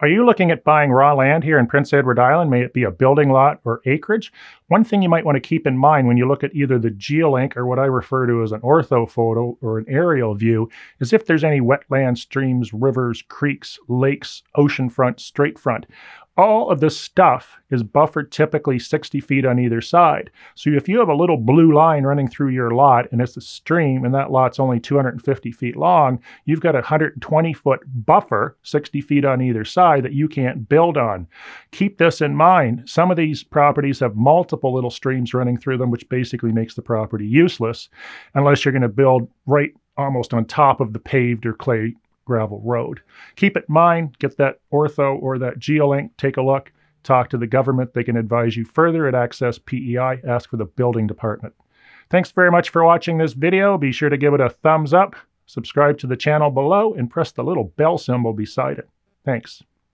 Are you looking at buying raw land here in Prince Edward Island, may it be a building lot or acreage? One thing you might want to keep in mind when you look at either the GeoLinc or what I refer to as an ortho photo or an aerial view is if there's any wetlands, streams, rivers, creeks, lakes, oceanfront, straitfront all of this stuff is buffered typically 60 feet on either side. So if you have a little blue line running through your lot and it's a stream and that lot's only 250 feet long, you've got a 120 foot buffer 60 feet on either side that you can't build on. Keep this in mind. Some of these properties have multiple little streams running through them, which basically makes the property useless unless you're going to build right almost on top of the paved or clay gravel road. Keep it in mind, get that ortho or that GeoLinc, take a look, talk to the government. They can advise you further at Access PEI. Ask for the building department. Thanks very much for watching this video. Be sure to give it a thumbs up, subscribe to the channel below, and press the little bell symbol beside it. Thanks.